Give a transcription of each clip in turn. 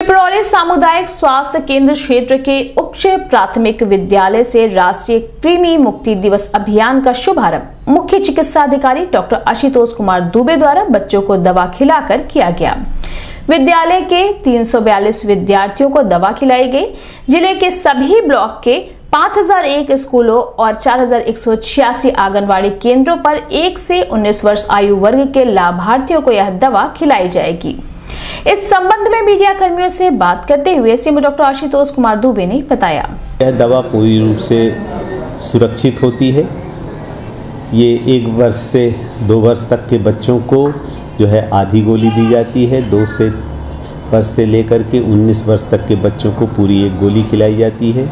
पिपरौली सामुदायिक स्वास्थ्य केंद्र क्षेत्र के उच्च प्राथमिक विद्यालय से राष्ट्रीय कृमि मुक्ति दिवस अभियान का शुभारंभ मुख्य चिकित्सा अधिकारी डॉक्टर आशुतोष कुमार दुबे द्वारा बच्चों को दवा खिलाकर किया गया। विद्यालय के 342 विद्यार्थियों को दवा खिलाई गई। ज़िले के सभी ब्लॉक के 5001 स्कूलों और चार आंगनवाड़ी केंद्रों पर 1 से 19 वर्ष आयु वर्ग के लाभार्थियों को यह दवा खिलाई जाएगी। इस संबंध में मीडिया कर्मियों से बात करते हुए सीएम डॉक्टर आशुतोष कुमार दुबे ने बताया। यह दवा पूरी रूप से सुरक्षित होती है। ये एक वर्ष से दो वर्ष तक के बच्चों को जो है आधी गोली दी जाती है। दो से वर्ष से लेकर के 19 वर्ष तक के बच्चों को पूरी एक गोली खिलाई जाती है।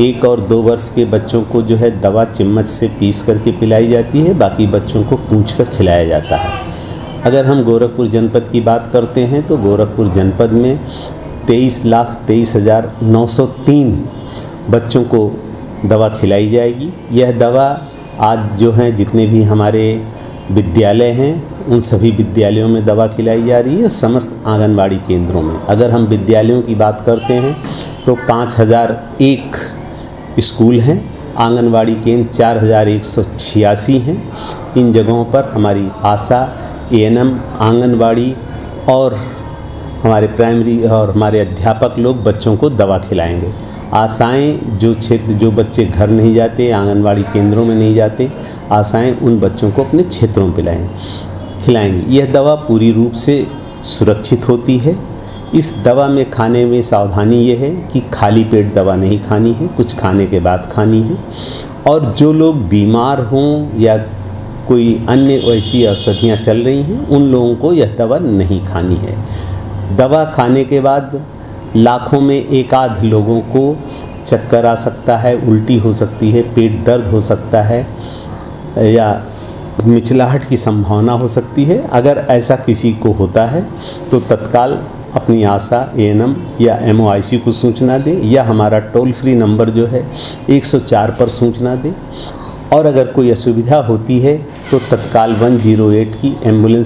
एक और दो वर्ष के बच्चों को जो है दवा चम्मच से पीस करके पिलाई जाती है। बाकी बच्चों को पूछ कर खिलाया जाता है। अगर हम गोरखपुर जनपद की बात करते हैं तो गोरखपुर जनपद में तेईस लाख तेईस हज़ार नौ सौ तीन बच्चों को दवा खिलाई जाएगी। यह दवा आज जो है, जितने भी हमारे विद्यालय हैं, उन सभी विद्यालयों में दवा खिलाई जा रही है समस्त आंगनबाड़ी केंद्रों में। अगर हम विद्यालयों की बात करते हैं तो पाँच हज़ार एक स्कूल हैं, आंगनबाड़ी केंद्र चार हज़ार एक सौ छियासी हैं। इन जगहों पर हमारी आशा एएनएम आंगनबाड़ी और हमारे प्राइमरी और हमारे अध्यापक लोग बच्चों को दवा खिलाएँगे। आशाएँ जो क्षेत्र, जो बच्चे घर नहीं जाते आंगनबाड़ी केंद्रों में नहीं जाते, आशाएँ उन बच्चों को अपने क्षेत्रों में पिलाएँ खिलाएँगे। यह दवा पूरी रूप से सुरक्षित होती है। इस दवा में खाने में सावधानी ये है कि खाली पेट दवा नहीं खानी है, कुछ खाने के बाद खानी है। और जो लोग बीमार हों या कोई अन्य ऐसी औषधियाँ चल रही हैं, उन लोगों को यह दवा नहीं खानी है। दवा खाने के बाद लाखों में एक आध लोगों को चक्कर आ सकता है, उल्टी हो सकती है, पेट दर्द हो सकता है, या मिचलाहट की संभावना हो सकती है। अगर ऐसा किसी को होता है तो तत्काल अपनी आशा, एएनएम या एमओआईसी को सूचना दें। या हमारा टोल फ्री नंबर जो है 104 पर सूचना दें। और अगर कोई असुविधा होती है तो तत्काल 108 की एंबुलेंस